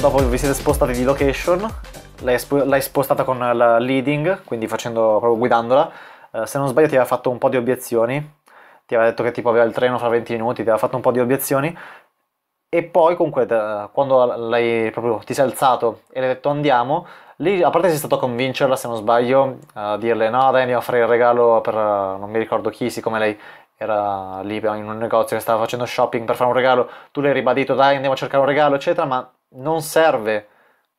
dopo vi siete spostati di location, l'hai, sp- l'hai spostata con la leading, quindi facendo, proprio guidandola, eh, se non sbaglio ti aveva fatto un po' di obiezioni, ti aveva detto che tipo aveva il treno fra 20 minuti, ti aveva fatto un po' di obiezioni, e poi comunque quando l'hai proprio, ti sei alzato e l'hai detto andiamo, lì a parte sei stato a convincerla se non sbaglio, a dirle no dai andiamo a fare il regalo per non mi ricordo chi, siccome lei era lì in un negozio che stava facendo shopping per fare un regalo, tu le hai ribadito dai andiamo a cercare un regalo eccetera, ma non serve.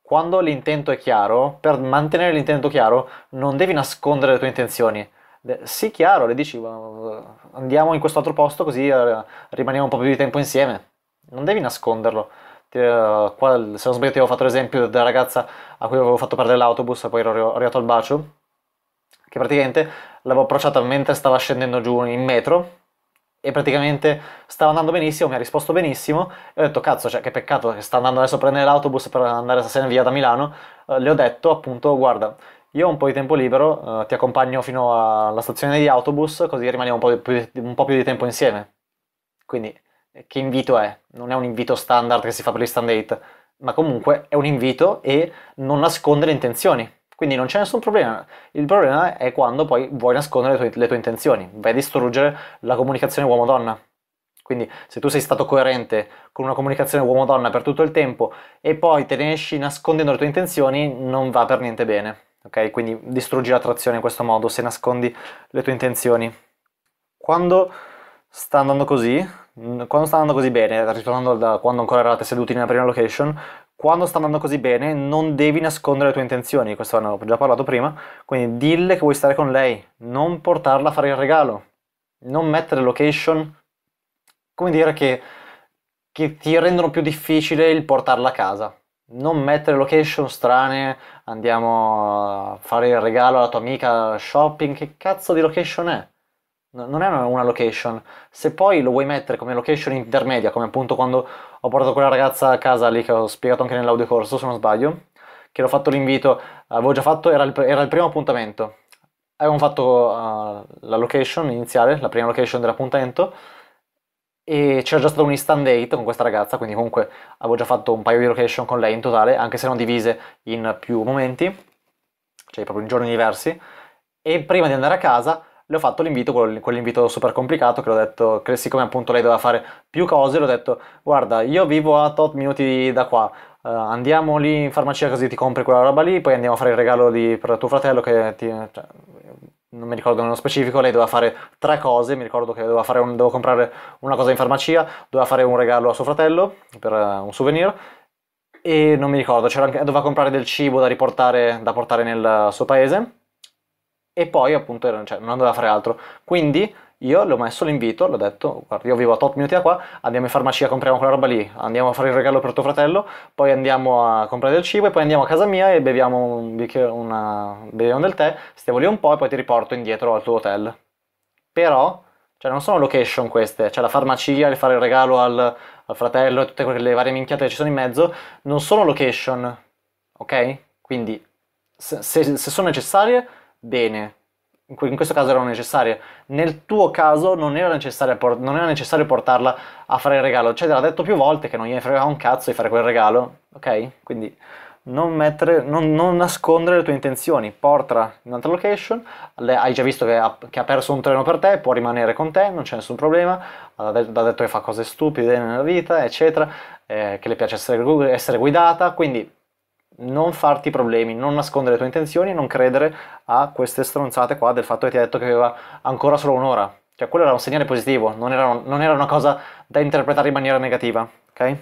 Quando l'intento è chiaro, per mantenere l'intento chiaro, non devi nascondere le tue intenzioni. Sì, chiaro, le dici andiamo in questo altro posto così eh, rimaniamo un po' più di tempo insieme. Non devi nasconderlo. Qua, se non sbaglio, ti avevo fatto l'esempio della ragazza a cui avevo fatto perdere l'autobus e poi ero arrivato al bacio. Che praticamente l'avevo approcciata mentre stava scendendo giù in metro e praticamente stava andando benissimo, mi ha risposto benissimo e ho detto cazzo, cioè che peccato che sta andando adesso a prendere l'autobus per andare stasera via da Milano. Eh, le ho detto appunto guarda, io ho un po' di tempo libero, eh, ti accompagno fino alla stazione di autobus così rimaniamo un po, più, un po' più di tempo insieme. Quindi che invito è? Non è un invito standard che si fa per gli stand date, ma comunque è un invito e non nasconde le intenzioni. Quindi non c'è nessun problema. Il problema è quando poi vuoi nascondere le tue, le tue intenzioni, vai a distruggere la comunicazione uomo-donna. Quindi se tu sei stato coerente con una comunicazione uomo-donna per tutto il tempo e poi te ne esci nascondendo le tue intenzioni, non va per niente bene. Ok? Quindi distruggi l'attrazione in questo modo se nascondi le tue intenzioni. Quando sta andando così, quando sta andando così bene, ritornando da quando ancora eravate seduti nella prima location, quando sta andando così bene non devi nascondere le tue intenzioni, questo ne ho già parlato prima, quindi dille che vuoi stare con lei, non portarla a fare il regalo, non mettere location, come dire che, che ti rendono più difficile il portarla a casa. Non mettere location strane, andiamo a fare il regalo alla tua amica shopping, che cazzo di location è? Non è una location. Se poi lo vuoi mettere come location intermedia, come appunto quando ho portato quella ragazza a casa lì che ho spiegato anche nell'audio corso, se non sbaglio, che l'ho fatto l'invito, avevo già fatto, era il, era il primo appuntamento. Avevamo fatto uh, la location iniziale, la prima location dell'appuntamento, e c'era già stato un instant date con questa ragazza, quindi comunque avevo già fatto un paio di location con lei in totale, anche se non divise in più momenti, cioè proprio in giorni diversi. E prima di andare a casa le ho fatto l'invito, quell'invito super complicato che l'ho detto, che siccome appunto lei doveva fare più cose, l'ho detto guarda io vivo a tot minuti da qua, uh, andiamo lì in farmacia così ti compri quella roba lì, poi andiamo a fare il regalo di, per tuo fratello che ti... Cioè, non mi ricordo nello specifico, lei doveva fare tre cose, mi ricordo che doveva, un, doveva comprare una cosa in farmacia, doveva fare un regalo a suo fratello per uh, un souvenir e non mi ricordo, anche, doveva comprare del cibo da riportare, da portare nel suo paese e poi appunto cioè, non doveva fare altro. Quindi io le ho messo l'invito, l'ho detto, guarda, io vivo a tot minuti da qua, andiamo in farmacia, compriamo quella roba lì, andiamo a fare il regalo per tuo fratello, poi andiamo a comprare del cibo e poi andiamo a casa mia e beviamo, un bicchiere, una, beviamo del tè, stiamo lì un po' e poi ti riporto indietro al tuo hotel. Però, cioè non sono location queste, cioè la farmacia, il fare il regalo al, al fratello e tutte quelle varie minchiate che ci sono in mezzo, non sono location, ok? Quindi se, se, se sono necessarie bene. In questo caso erano necessarie. Nel tuo caso non era, non era necessario portarla a fare il regalo. Cioè, te l'ha detto più volte che non gli fregava un cazzo di fare quel regalo. Ok? Quindi non, mettere, non, non nascondere le tue intenzioni. Portala in un'altra location. hai già visto che ha, che ha, perso un treno per te, può rimanere con te, non c'è nessun problema. Ha detto che fa cose stupide nella vita, eccetera. Eh, che le piace essere, essere guidata. Quindi non farti problemi, non nascondere le tue intenzioni, non credere a queste stronzate qua del fatto che ti ha detto che aveva ancora solo un'ora. Cioè, quello era un segnale positivo, non era, non era una cosa da interpretare in maniera negativa, ok?